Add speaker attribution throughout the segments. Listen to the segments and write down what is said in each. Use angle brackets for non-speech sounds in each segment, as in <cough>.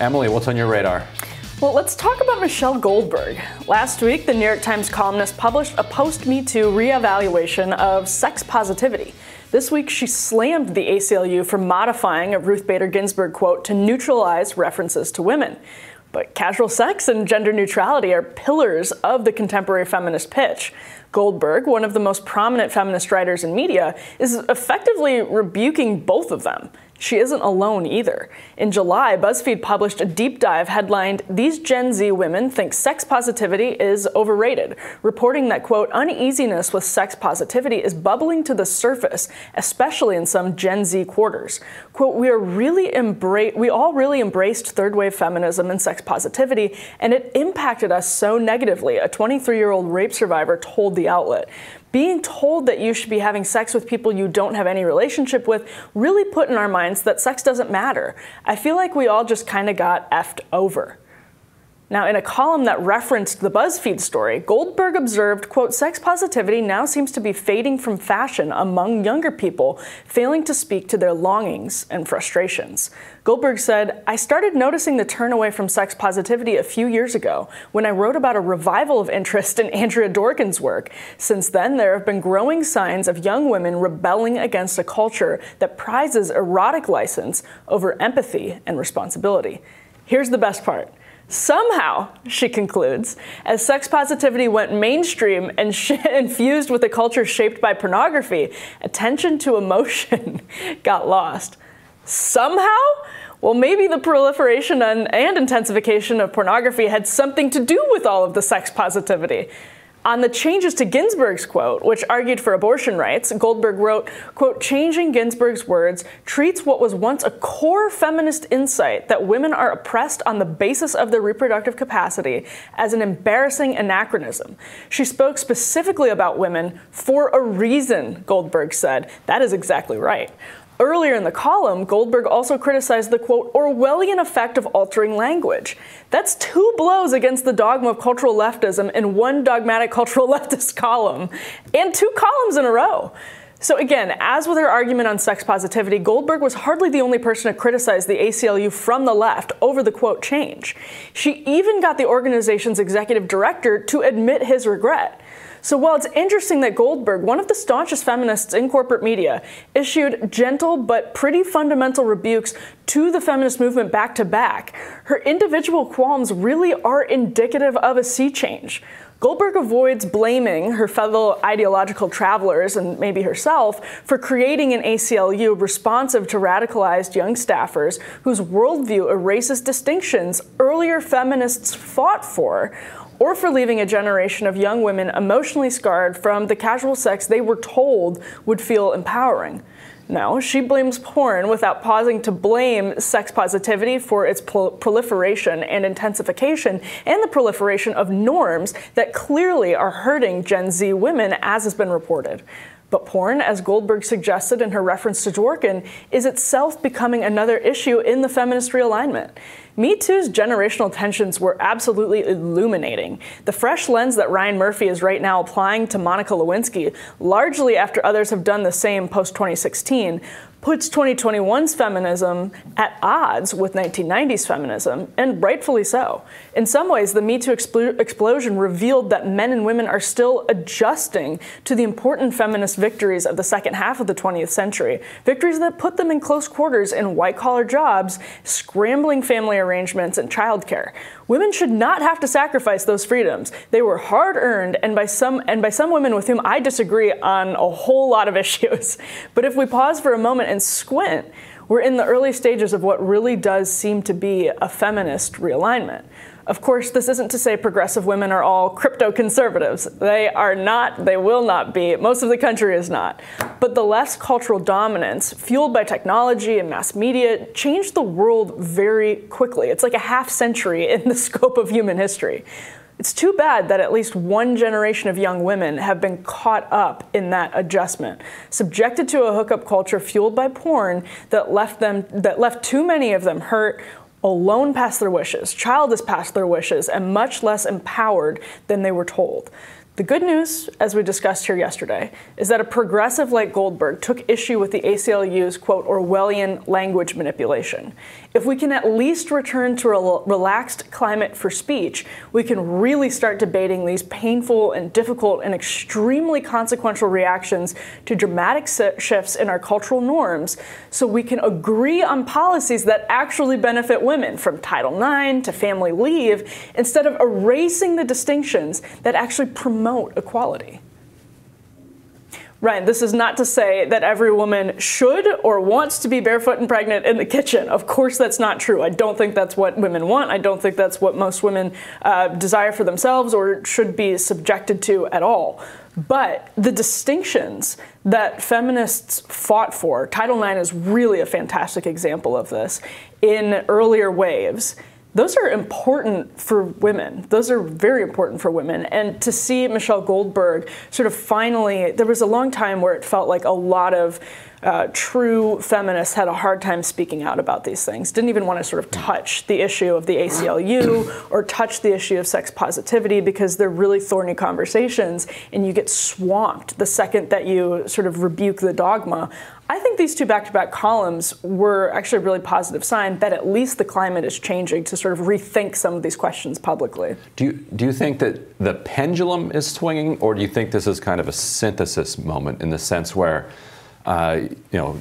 Speaker 1: Emily, what's on your radar?
Speaker 2: Well, let's talk about Michelle Goldberg. Last week, the New York Times columnist published a post Me Too reevaluation of sex positivity. This week, she slammed the ACLU for modifying a Ruth Bader Ginsburg quote to neutralize references to women. But casual sex and gender neutrality are pillars of the contemporary feminist pitch. Goldberg, one of the most prominent feminist writers in media, is effectively rebuking both of them. She isn't alone either. In July, BuzzFeed published a deep dive headlined, These Gen Z women think sex positivity is overrated, reporting that, quote, uneasiness with sex positivity is bubbling to the surface, especially in some Gen Z quarters. Quote, we are really embrace we all really embraced third wave feminism and sex positivity, and it impacted us so negatively, a 23 year old rape survivor told the outlet being told that you should be having sex with people you don't have any relationship with really put in our minds that sex doesn't matter. I feel like we all just kind of got effed over. Now, in a column that referenced the BuzzFeed story, Goldberg observed, quote, sex positivity now seems to be fading from fashion among younger people, failing to speak to their longings and frustrations. Goldberg said, I started noticing the turn away from sex positivity a few years ago when I wrote about a revival of interest in Andrea Dworkin's work. Since then, there have been growing signs of young women rebelling against a culture that prizes erotic license over empathy and responsibility. Here's the best part. Somehow, she concludes, as sex positivity went mainstream and <laughs> infused with a culture shaped by pornography, attention to emotion <laughs> got lost. Somehow? Well, maybe the proliferation and, and intensification of pornography had something to do with all of the sex positivity. On the changes to Ginsburg's quote, which argued for abortion rights, Goldberg wrote, quote, changing Ginsburg's words treats what was once a core feminist insight that women are oppressed on the basis of their reproductive capacity as an embarrassing anachronism. She spoke specifically about women for a reason, Goldberg said. That is exactly right. Earlier in the column, Goldberg also criticized the quote Orwellian effect of altering language. That's two blows against the dogma of cultural leftism in one dogmatic <laughs> cultural leftist column, and two columns in a row. So, again, as with her argument on sex positivity, Goldberg was hardly the only person to criticize the ACLU from the left over the quote change. She even got the organization's executive director to admit his regret. So while it's interesting that Goldberg, one of the staunchest feminists in corporate media, issued gentle but pretty fundamental rebukes to the feminist movement back to back, her individual qualms really are indicative of a sea change. Goldberg avoids blaming her fellow ideological travelers and maybe herself for creating an ACLU responsive to radicalized young staffers whose worldview erases distinctions earlier feminists fought for or for leaving a generation of young women emotionally scarred from the casual sex they were told would feel empowering. No, she blames porn without pausing to blame sex positivity for its proliferation and intensification and the proliferation of norms that clearly are hurting Gen Z women, as has been reported. But porn, as Goldberg suggested in her reference to Dworkin, is itself becoming another issue in the feminist realignment. Me Too's generational tensions were absolutely illuminating. The fresh lens that Ryan Murphy is right now applying to Monica Lewinsky, largely after others have done the same post 2016, puts 2021's feminism at odds with 1990s feminism, and rightfully so. In some ways, the Me Too expl- explosion revealed that men and women are still adjusting to the important feminist victories of the second half of the 20th century, victories that put them in close quarters in white collar jobs, scrambling family arrangements, and childcare. Women should not have to sacrifice those freedoms. They were hard earned, and by some and by some women with whom I disagree on a whole lot of <laughs> issues. But if we pause for a moment and squint, we're in the early stages of what really does seem to be a feminist realignment. Of course, this isn't to say progressive women are all crypto conservatives. They are not, they will not be. Most of the country is not. But the left's cultural dominance, fueled by technology and mass media, changed the world very quickly. It's like a half century <laughs> in the scope of human history. It's too bad that at least one generation of young women have been caught up in that adjustment, subjected to a hookup culture fueled by porn that left them that left too many of them hurt, alone past their wishes, childless past their wishes, and much less empowered than they were told. The good news, as we discussed here yesterday, is that a progressive like Goldberg took issue with the ACLU's quote Orwellian language manipulation. If we can at least return to a relaxed climate for speech, we can really start debating these painful and difficult and extremely consequential reactions to dramatic shifts in our cultural norms so we can agree on policies that actually benefit women, from Title IX to family leave, instead of erasing the distinctions that actually promote equality. Ryan, this is not to say that every woman should or wants to be barefoot and pregnant in the kitchen. Of course, that's not true. I don't think that's what women want. I don't think that's what most women uh, desire for themselves or should be subjected to at all. But the distinctions that feminists fought for, Title IX is really a fantastic example of this, in earlier waves those are important for women. Those are very important for women. And to see Michelle Goldberg sort of finally, there was a long time where it felt like a lot of uh, true feminists had a hard time speaking out about these things, didn't even want to sort of touch the issue of the ACLU or touch the issue of sex positivity because they're really thorny conversations and you get swamped the second that you sort of rebuke the dogma. I think these two back to back columns were actually a really positive sign that at least the climate is changing to sort of rethink some of these questions publicly.
Speaker 1: Do you, do you think that the pendulum is swinging, or do you think this is kind of a synthesis moment in the sense where, uh, you know,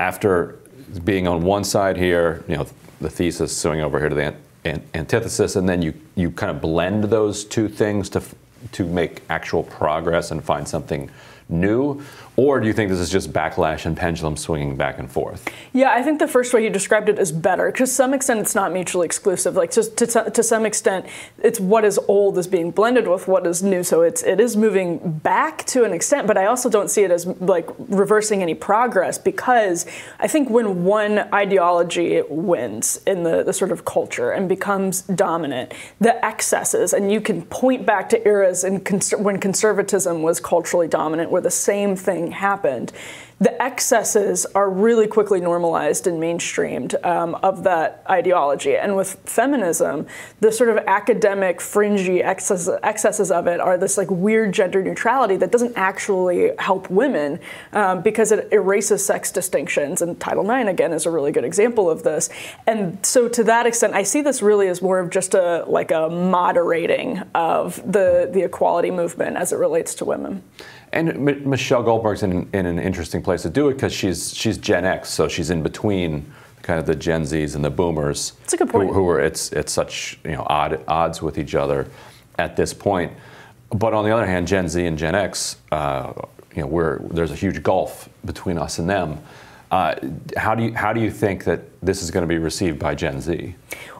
Speaker 1: after being on one side here, you know, the thesis swinging over here to the an, antithesis, and then you, you kind of blend those two things to, to make actual progress and find something new? Or do you think this is just backlash and pendulum swinging back and forth?
Speaker 2: Yeah, I think the first way you described it is better. To some extent, it's not mutually exclusive. Like to, to, to some extent, it's what is old is being blended with what is new. So it's it is moving back to an extent. But I also don't see it as like reversing any progress because I think when one ideology wins in the, the sort of culture and becomes dominant, the excesses, and you can point back to eras in cons- when conservatism was culturally dominant, where the same thing happened the excesses are really quickly normalized and mainstreamed um, of that ideology. And with feminism, the sort of academic, fringy excess, excesses of it are this like weird gender neutrality that doesn't actually help women um, because it erases sex distinctions. And Title IX, again, is a really good example of this. And so to that extent, I see this really as more of just a like a moderating of the, the equality movement as it relates to women.
Speaker 1: And M- Michelle Goldberg's in, in an interesting place to do it because she's she's Gen X, so she's in between kind of the Gen Zs and the Boomers.
Speaker 2: That's a good point.
Speaker 1: Who, who are it's it's such you know odd odds with each other at this point. But on the other hand, Gen Z and Gen X, uh, you know, we're, there's a huge gulf between us and them. Uh, how do you how do you think that this is going to be received by Gen Z?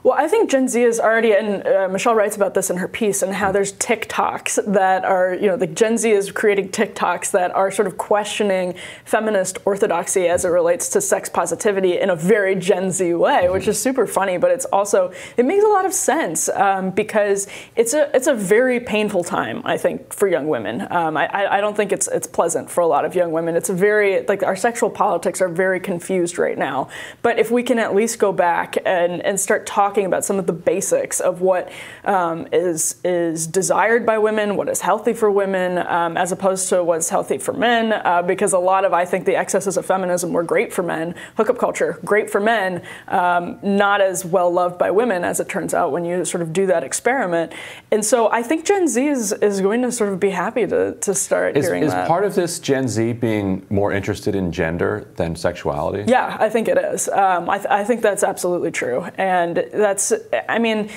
Speaker 2: Well, I think Gen Z is already, and uh, Michelle writes about this in her piece, and how there's TikToks that are, you know, the Gen Z is creating TikToks that are sort of questioning feminist orthodoxy as it relates to sex positivity in a very Gen Z way, which is super funny, but it's also it makes a lot of sense um, because it's a it's a very painful time, I think, for young women. Um, I, I don't think it's it's pleasant for a lot of young women. It's a very like our sexual politics are very confused right now. But if we can at least go back and and start talking talking about some of the basics of what um, is is desired by women, what is healthy for women, um, as opposed to what's healthy for men. Uh, because a lot of I think the excesses of feminism were great for men. Hookup culture, great for men, um, not as well loved by women as it turns out when you sort of do that experiment. And so I think Gen Z is, is going to sort of be happy to, to start
Speaker 1: is,
Speaker 2: hearing
Speaker 1: is
Speaker 2: that.
Speaker 1: Is part of this Gen Z being more interested in gender than sexuality?
Speaker 2: Yeah, I think it is. Um, I, th- I think that's absolutely true. And that's, I mean,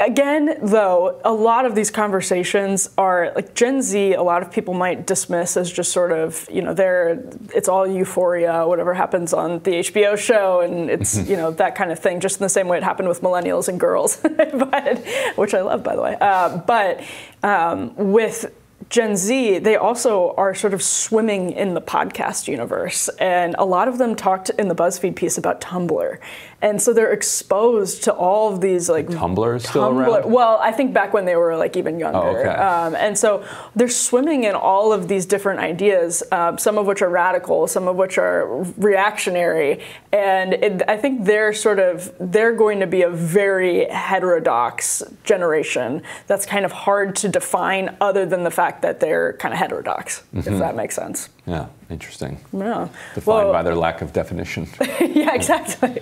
Speaker 2: Again, though, a lot of these conversations are like Gen Z, a lot of people might dismiss as just sort of, you know, they're, it's all euphoria, whatever happens on the HBO show, and it's, you know, that kind of thing, just in the same way it happened with millennials and girls, <laughs> but, which I love, by the way. Uh, but um, with Gen Z, they also are sort of swimming in the podcast universe. And a lot of them talked in the BuzzFeed piece about Tumblr. And so they're exposed to all of these like
Speaker 1: Tumblr is still
Speaker 2: Tumblr,
Speaker 1: around.
Speaker 2: Well, I think back when they were like even younger.
Speaker 1: Oh, okay.
Speaker 2: um, and so they're swimming in all of these different ideas, uh, some of which are radical, some of which are reactionary. And it, I think they're sort of they're going to be a very heterodox generation. That's kind of hard to define, other than the fact fact that they're kind of heterodox, if mm-hmm. that makes sense.
Speaker 1: Yeah, interesting.
Speaker 2: Yeah.
Speaker 1: Defined
Speaker 2: Well-
Speaker 1: by their lack of definition. <laughs>
Speaker 2: yeah, exactly.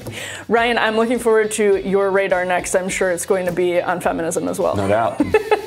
Speaker 2: Ryan, I'm looking forward to your radar next. I'm sure it's going to be on feminism as well.
Speaker 1: No doubt. <laughs>